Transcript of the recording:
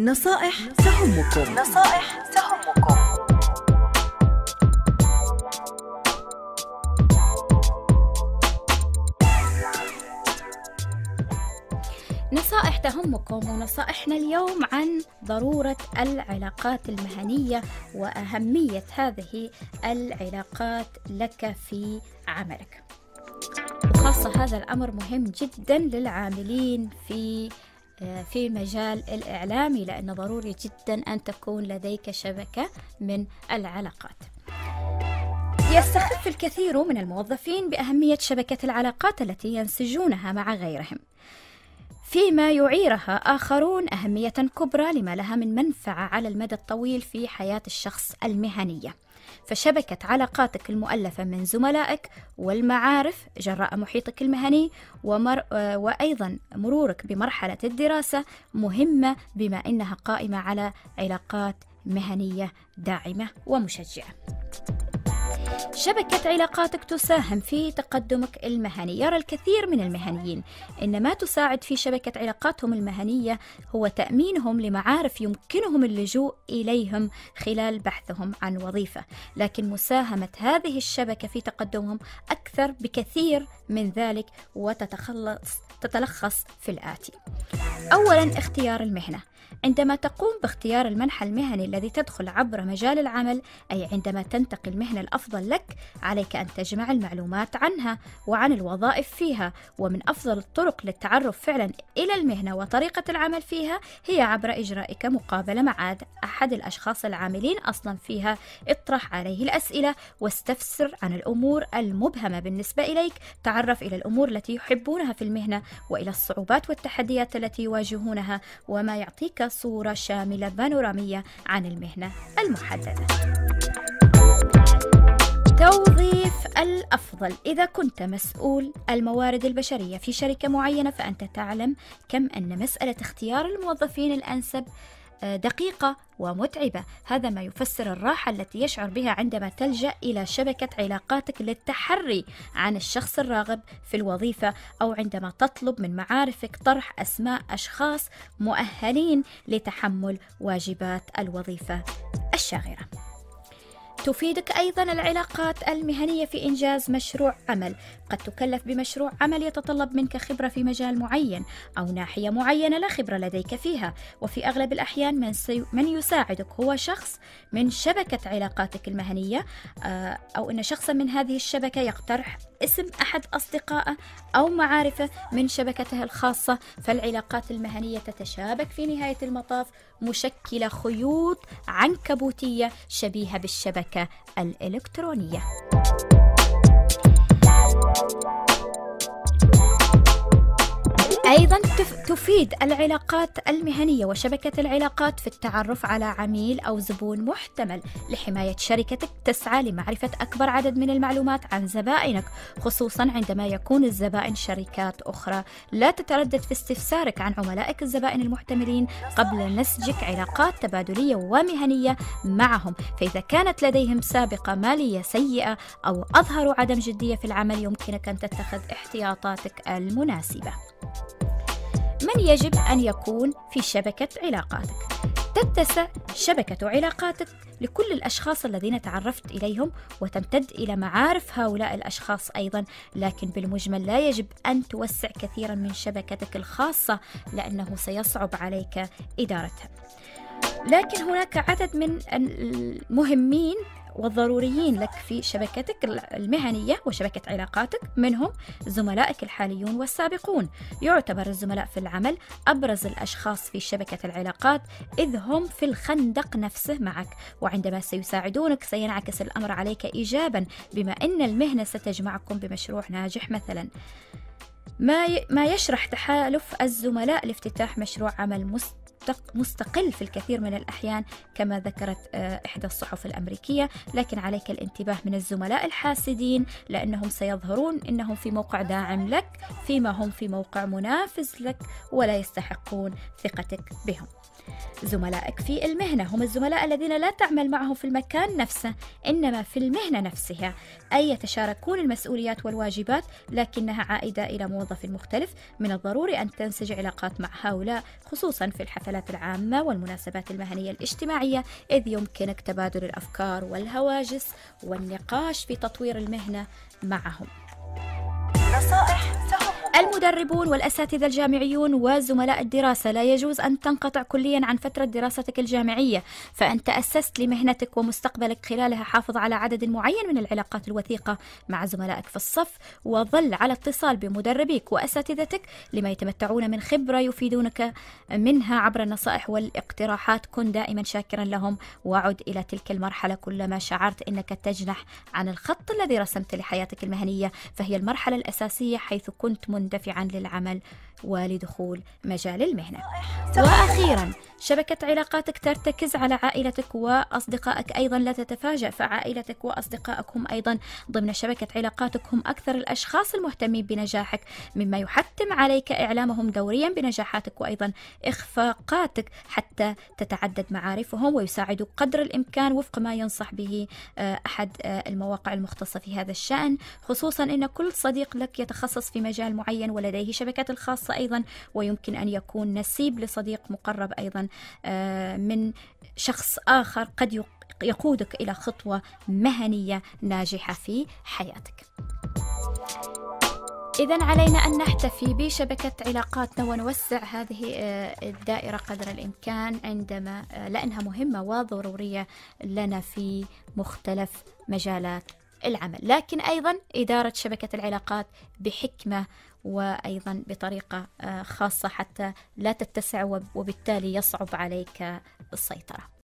نصائح تهمكم. نصائح تهمكم. نصائح تهمكم ونصائحنا اليوم عن ضرورة العلاقات المهنية وأهمية هذه العلاقات لك في عملك. وخاصة هذا الأمر مهم جدا للعاملين في في مجال الإعلامي لأنه ضروري جدا أن تكون لديك شبكة من العلاقات. يستخف الكثير من الموظفين بأهمية شبكة العلاقات التي ينسجونها مع غيرهم. فيما يعيرها آخرون أهمية كبرى لما لها من منفعة على المدى الطويل في حياة الشخص المهنية. فشبكة علاقاتك المؤلفة من زملائك والمعارف جراء محيطك المهني ومر وأيضا مرورك بمرحلة الدراسة مهمة بما إنها قائمة على علاقات مهنية داعمة ومشجعة. شبكة علاقاتك تساهم في تقدمك المهني. يرى الكثير من المهنيين إن ما تساعد في شبكة علاقاتهم المهنية هو تأمينهم لمعارف يمكنهم اللجوء إليهم خلال بحثهم عن وظيفة. لكن مساهمة هذه الشبكة في تقدمهم أكثر بكثير من ذلك وتتخلص تتلخص في الآتي. أولا اختيار المهنة. عندما تقوم باختيار المنحى المهني الذي تدخل عبر مجال العمل أي عندما تنتقي المهنة الأفضل لك عليك أن تجمع المعلومات عنها وعن الوظائف فيها. ومن أفضل الطرق للتعرف فعلا إلى المهنة وطريقة العمل فيها هي عبر إجرائك مقابلة مع أحد الأشخاص العاملين أصلا فيها. اطرح عليه الأسئلة واستفسر عن الأمور المبهمة بالنسبة إليك. تعرف إلى الأمور التي يحبونها في المهنة وإلى الصعوبات والتحديات التي يواجهونها وما يعطيك صورة شاملة بانورامية عن المهنة المحددة. توظيف الأفضل إذا كنت مسؤول الموارد البشرية في شركة معينة فأنت تعلم كم أن مسألة اختيار الموظفين الأنسب دقيقة ومتعبة. هذا ما يفسر الراحة التي يشعر بها عندما تلجأ إلى شبكة علاقاتك للتحري عن الشخص الراغب في الوظيفة أو عندما تطلب من معارفك طرح أسماء أشخاص مؤهلين لتحمل واجبات الوظيفة الشاغرة. تفيدك أيضا العلاقات المهنية في إنجاز مشروع عمل. قد تكلف بمشروع عمل يتطلب منك خبرة في مجال معين أو ناحية معينة لا خبرة لديك فيها. وفي أغلب الأحيان من, سي... من يساعدك هو شخص من شبكة علاقاتك المهنية أو أن شخصا من هذه الشبكة يقترح اسم أحد أصدقائه أو معارفه من شبكته الخاصة فالعلاقات المهنية تتشابك في نهاية المطاف مشكلة خيوط عنكبوتية شبيهة بالشبكة الإلكترونية. أيضا تفيد العلاقات المهنية وشبكة العلاقات في التعرف على عميل أو زبون محتمل لحماية شركتك تسعى لمعرفة أكبر عدد من المعلومات عن زبائنك خصوصا عندما يكون الزبائن شركات أخرى. لا تتردد في استفسارك عن عملائك الزبائن المحتملين قبل نسجك علاقات تبادلية ومهنية معهم. فإذا كانت لديهم سابقة مالية سيئة أو أظهروا عدم جدية في العمل يمكنك أن تتخذ احتياطاتك المناسبة. من يجب أن يكون في شبكة علاقاتك؟ تتسع شبكة علاقاتك لكل الأشخاص الذين تعرفت إليهم وتمتد إلى معارف هؤلاء الأشخاص أيضا لكن بالمجمل لا يجب أن توسع كثيرا من شبكتك الخاصة لأنه سيصعب عليك إدارتها. لكن هناك عدد من المهمين والضروريين لك في شبكتك المهنية وشبكة علاقاتك منهم زملائك الحاليون والسابقون. يعتبر الزملاء في العمل أبرز الأشخاص في شبكة العلاقات إذ هم في الخندق نفسه معك. وعندما سيساعدونك سينعكس الأمر عليك إيجابا بما أن المهنة ستجمعكم بمشروع ناجح مثلا. ما ما يشرح تحالف الزملاء لافتتاح مشروع عمل مستقل في الكثير من الأحيان كما ذكرت إحدى الصحف الأمريكية. لكن عليك الانتباه من الزملاء الحاسدين لأنهم سيظهرون أنهم في موقع داعم لك فيما هم في موقع منافس لك ولا يستحقون ثقتك بهم. زملائك في المهنة هم الزملاء الذين لا تعمل معهم في المكان نفسه إنما في المهنة نفسها. أي يتشاركون المسؤوليات والواجبات لكنها عائدة إلى موظف مختلف. من الضروري أن تنسج علاقات مع هؤلاء خصوصا في الحفلات الحفلات العامة والمناسبات المهنية الاجتماعية إذ يمكنك تبادل الأفكار والهواجس والنقاش في تطوير المهنة معهم. نصائح المدربون والأساتذة الجامعيون وزملاء الدراسة لا يجوز أن تنقطع كليا عن فترة دراستك الجامعية فأنت أسست لمهنتك ومستقبلك خلالها حافظ على عدد معين من العلاقات الوثيقة مع زملائك في الصف وظل على اتصال بمدربيك وأساتذتك لما يتمتعون من خبرة يفيدونك منها عبر النصائح والاقتراحات. كن دائما شاكرا لهم وعد إلى تلك المرحلة كلما شعرت أنك تجنح عن الخط الذي رسمت لحياتك المهنية فهي المرحلة الأساسية حيث كنت مندفعا للعمل ولدخول مجال المهنة. وأخيرا شبكة علاقاتك ترتكز على عائلتك وأصدقائك أيضا لا تتفاجأ فعائلتك وأصدقائك هم أيضا ضمن شبكة علاقاتك هم أكثر الأشخاص المهتمين بنجاحك مما يحتم عليك إعلامهم دوريا بنجاحاتك وأيضا إخفاقاتك حتى تتعدد معارفهم ويساعدوا قدر الإمكان وفق ما ينصح به آه، أحد آه، المواقع المختصة في هذا الشأن. خصوصا أن كل صديق لك يتخصص في مجال معين ولديه شبكات الخاصة أيضا ويمكن أن يكون نسيب لصديق مقرب أيضا آه، من شخص آخر قد يق- يقودك إلى خطوة مهنية ناجحة في حياتك. إذا علينا أن نحتفي بشبكة علاقاتنا ونوسع هذه آه، الدائرة قدر الإمكان عندما آه، لأنها مهمة وضرورية لنا في مختلف مجالات العمل. لكن أيضا إدارة شبكة العلاقات بحكمة وأيضا بطريقة آه، خاصة حتى لا تتسع وب- وبالتالي يصعب عليك السيطرة.